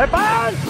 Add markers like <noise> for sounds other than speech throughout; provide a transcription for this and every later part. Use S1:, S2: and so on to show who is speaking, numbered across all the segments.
S1: É paz!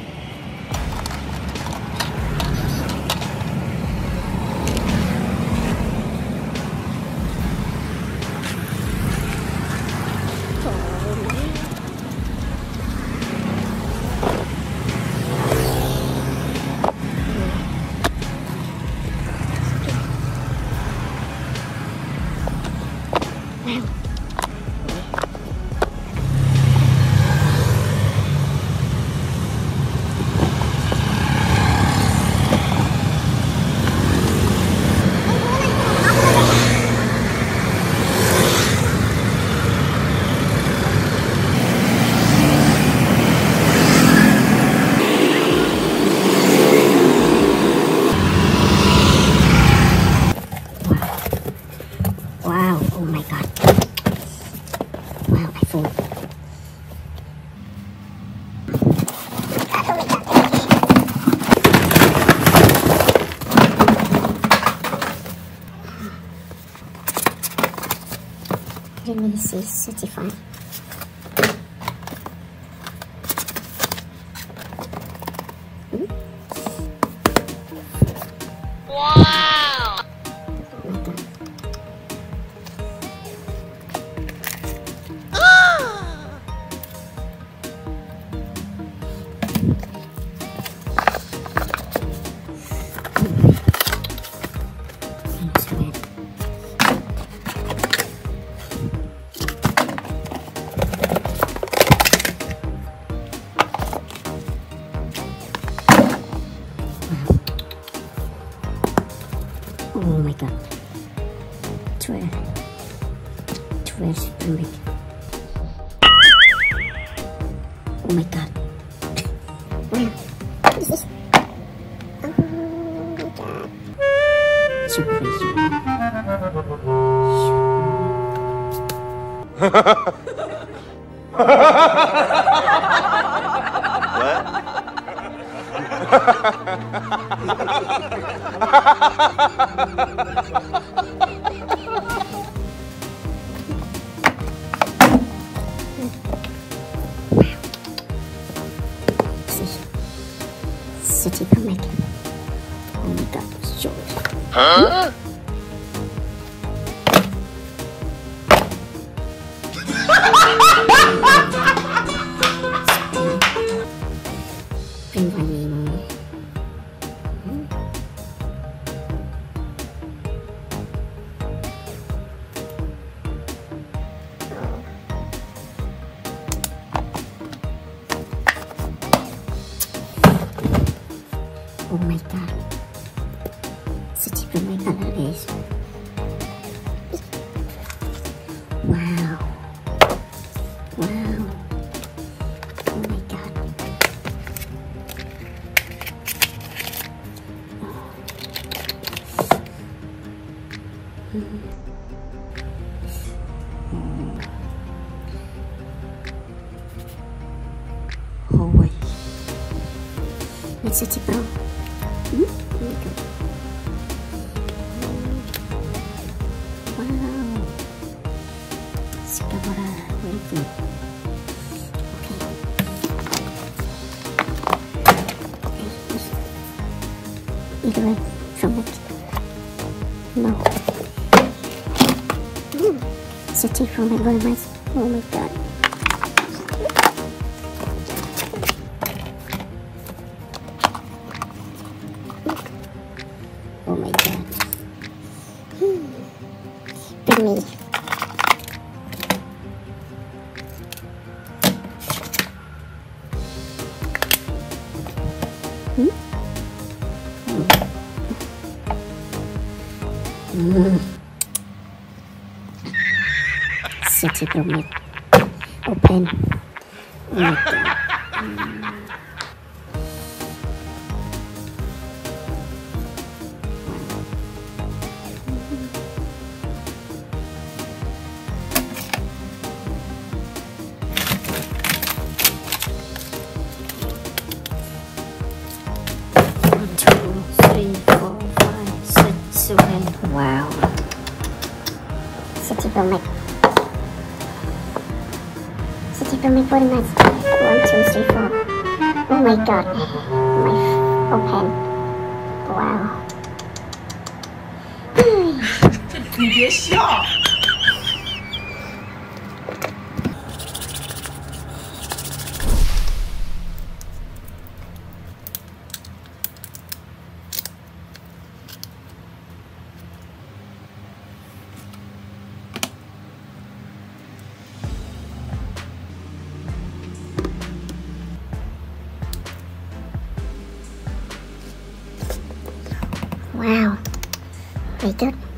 S1: Oh my god. Twelve. Twelve stomach. Oh my god. Oh my god. Super super. See. City comic. Oh my god, sure.
S2: Huh?
S1: Oh my god. Such a good color is. Wow. Wow. Skabara. Very good. No. Mm. From it very nice. Oh my god. City Promet. Open. City Promet. City Promet, what am I? One, two, three, four. Oh my god. My f- open. Wow. <sighs>
S3: 你别笑。
S1: Wow. Very good.